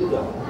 Yeah.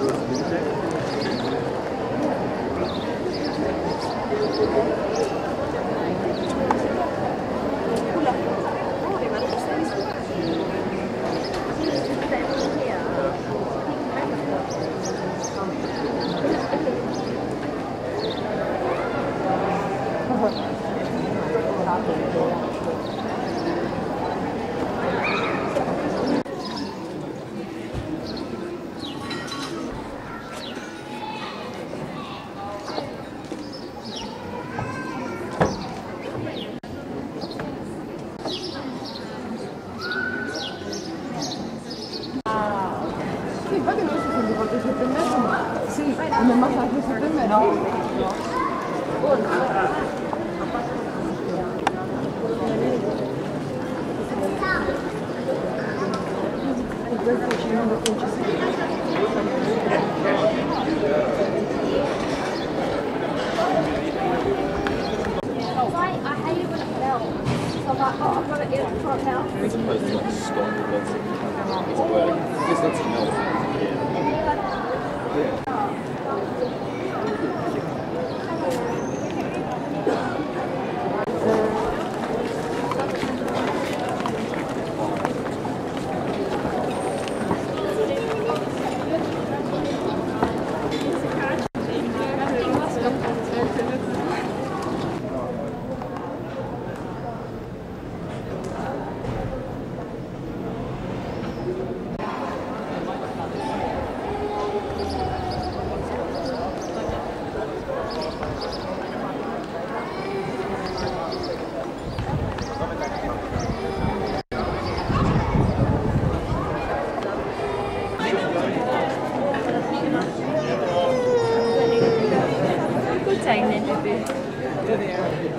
Thank you. E questo ci non lo I, I hate it when it melts. So I'm like, oh, I've got to get it front now. As opposed to like stop the blood it's work. This lets it melt. 对，China